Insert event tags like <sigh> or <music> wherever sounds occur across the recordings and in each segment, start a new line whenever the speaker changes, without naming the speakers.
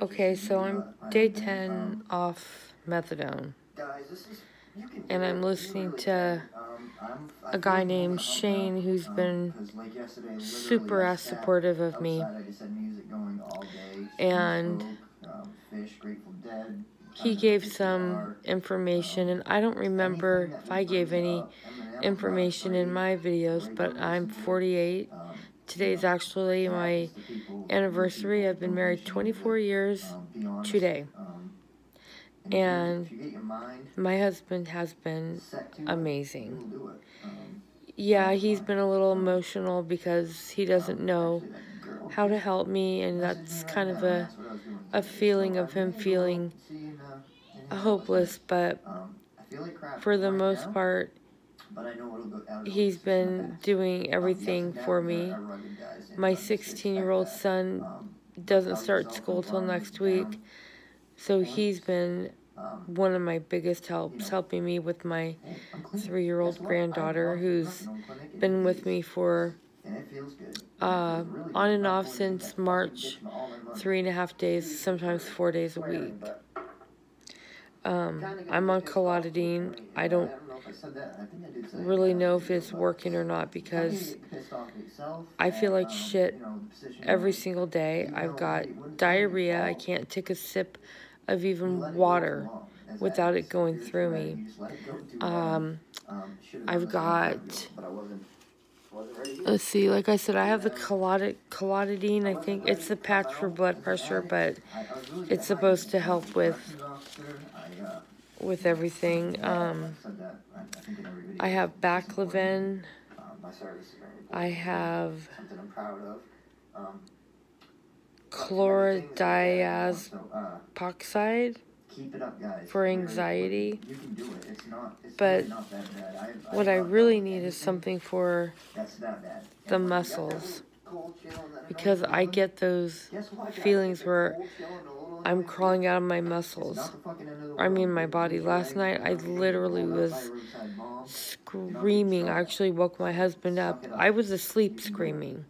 Okay, so I'm day 10
um,
off methadone.
guys, this is, you can do
And. I'm listening to.
Um,
a guy named Shane who's
um,
been
'cause like yesterday, literally
super ass supportive of me.
outside, I just had music going all day.
And
Smoke, um, Phish, Grateful Dead.
He
um,
gave some information, and I don't remember if I gave any information in my videos, but I'm 48.
You know,
actually my anniversary. I've been married 24 years today.
and
my husband has been amazing. Yeah, he's been a little emotional because he doesn't know how to help me, and that's kind of a, a feeling of him feeling hopeless, but for the most part, he's
of
been doing
Um,
everything for me.
there are rugged guys and
My 16 year old son
Um,
doesn't start school till next week, so he's been
um,
one of my biggest helps, helping me with my
hey, I'm clean.
three year old
Guess what? I
granddaughter who's
methadone clinic in
been with me for
and it feels good. And it
uh, on and off since March,
bitch with all my money.
three and a half days, sometimes four days a week. Um, I'm on
pissed
Colodidine. I don't
don't know if I said that. I think I did say it
really know if it's working or not because
get pissed off at yourself
I feel like
um,
shit
you know, the position
every single day. I've got
it wouldn't- wouldn't
diarrhea. I can't take a sip of even
let it go too
water without it going through me.
you just let it go too long.
Um,
Um,
I've
done this a long time
got-
ago, but I wasn't- wasn't ready to.
let's see, like I said, I have the Colodid- Colodidine. I think it's the patch for blood pressure, but
I- I was really
it's supposed to help with with everything. Um,
I-
have Baclofen. I have chlorodiazepoxide. for anxiety. But What I really need is something for the muscles
little cold chill and that annoying
because I get those
guess what, guys?
feelings where
cold chill and a little
I'm crawling out of my muscles.
not the fucking end of the
I mean, my body. Last night, I
you know, you get
literally was
by a roadside bomb.
screaming. I actually woke my husband up. I was asleep screaming.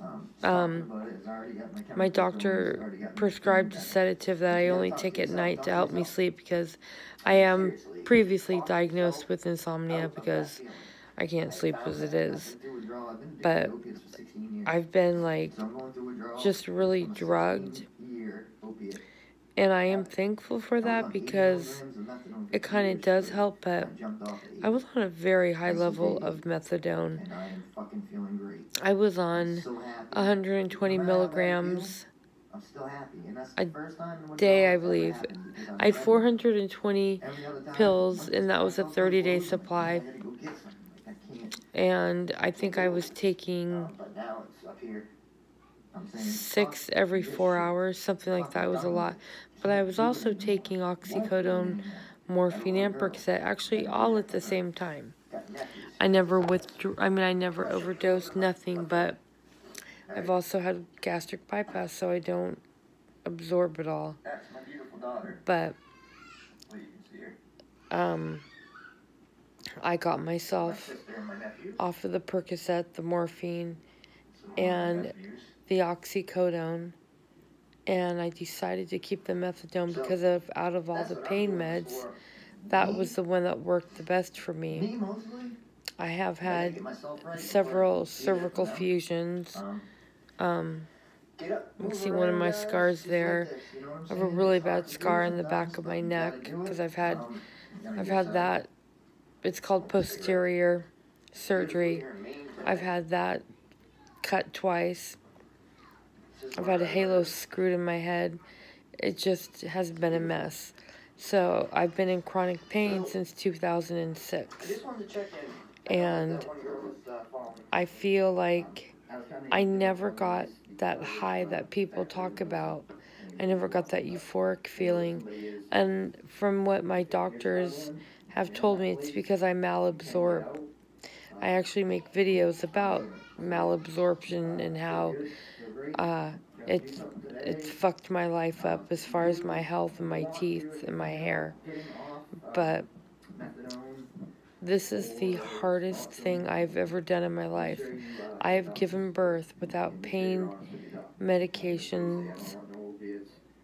Um,
Um,
about it, it's already got my
My
chemicals going,
doctor
it's already got me
prescribed a sedative that I only take at night to help me sleep because I am previously diagnosed with insomnia
out of that
because. I can't sleep as it is. But
to opiates for 16 years.
I've been like just really drugged and I am thankful for that because it kind of does help, but
I
I was on a very high level of methadone.
I.
I was on
so
120
No matter how bad I feel,
milligrams
I'm still happy, and that's
a day, I believe.
I'm
had 420
Every other time,
pills, and that was a 30 day supply. And I think I was taking
but now it's up here. I'm saying,
six every four hours, something like that. It was a lot. But I was also taking
Won't do it
oxycodone, morphine, and Percocet, actually all at the same time. I never withdrew, I mean, I never overdosed, nothing, but I've also had gastric bypass, so I don't absorb it all.
That's my beautiful daughter.
But,
Well, you can see her.
um, I got myself off of the Percocet, the morphine,
Some of my
and the oxycodone, and I decided to keep the methadone because of out of all the pain meds, that was the one that worked the best for me.
Me.
I have had
get myself right before I
several cervical fusions.
Um,
Um, You can see one of my scars there.
I'm
have a really bad scar in the back of my neck because. I've had
Um,
I've had that. It's called posterior surgery. I've had that cut twice. I've had a halo screwed in my head. It just has been a mess. So I've been in chronic pain since 2006.
just wanted to check in.
And. I feel like
I
never got that high that people talk about. I never got that euphoric feeling. And from what my doctors have told me, it's because I malabsorb. I actually make videos about malabsorption and how uh, it's it's fucked my life up as far as my health and my teeth and my hair. But this is the hardest thing I've ever done in my life. I have given birth without pain medications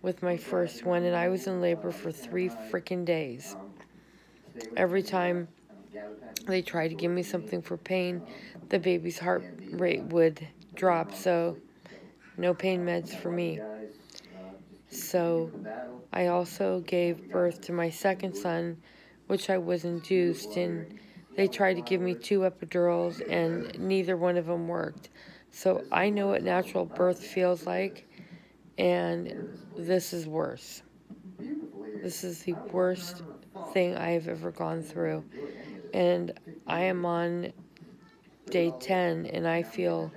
with my first one, and I was in labor for three freaking days. Every time they tried to give me something for pain, the baby's heart rate would drop, so no pain meds for me. So I also gave birth to my second son, which I was induced, and they tried to give me two epidurals, and neither one of them worked. So I know what natural birth feels like, and this is worse. This is the worst thing I have ever gone through. And I am on day 10, and I feel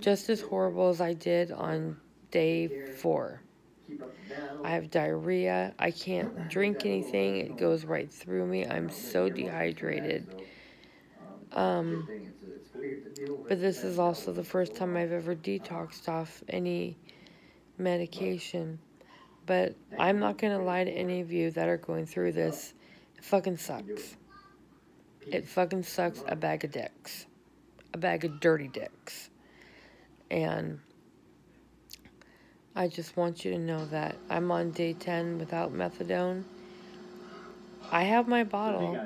just as horrible as I did on day 4. I have diarrhea. I can't drink anything. It goes right through me. I'm so dehydrated. Um, but this is also the first time I've ever detoxed off any medication. But I'm not going to lie to any of you that are going through this. It fucking sucks. It fucking sucks a bag of dicks. A bag of dirty dicks. And I just want you to know that I'm on day 10 without methadone. I have my bottle.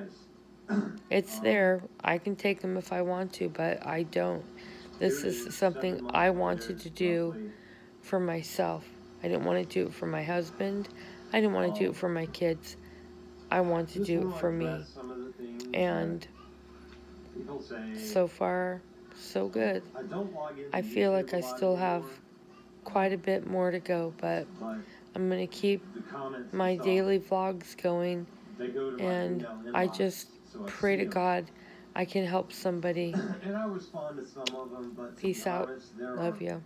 <clears throat> It's there. I can take them if I want to, but I don't. This is something I wanted to do for myself. I didn't want to do it for my husband. I didn't want to do it for my kids. I want to do it for me. And so far, so good. I feel like I still have quite a bit more to go, but I'm going to keep my daily vlogs going. And I just pray to God I can help somebody. <coughs> Peace out. Love you.